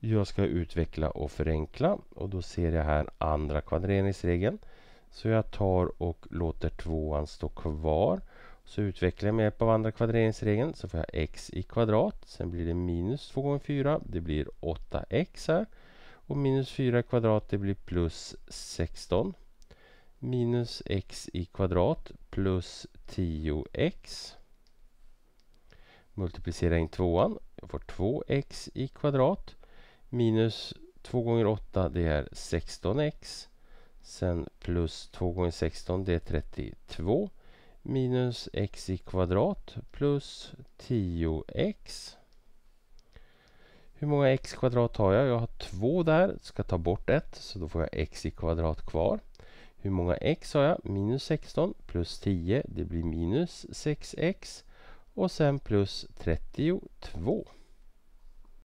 Jag ska utveckla och förenkla och då ser jag här andra kvadreringsregeln. Så jag tar och låter tvåan stå kvar. Så utvecklar jag med hjälp av andra kvadreringsregeln så får jag x i kvadrat. Sen blir det minus 2 gånger 4. Det blir 8x här. Och minus 4 i kvadrat det blir plus 16. Minus x i kvadrat plus 10x. Multiplicera in tvåan. Jag får 2x i kvadrat. Minus 2 gånger 8 det är 16x. Sen plus 2 gånger 16 det är 32. Minus x i kvadrat plus 10x. Hur många x kvadrat har jag? Jag har 2 där. Ska ta bort ett så då får jag x i kvadrat kvar. Hur många x har jag? Minus 16 plus 10. Det blir minus 6x. Och sen plus 32.